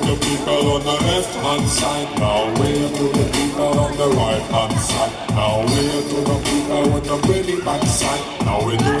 the people on the left hand side. Now wave to the people on the right hand side. Now wave to the people with the pretty backside. Now we do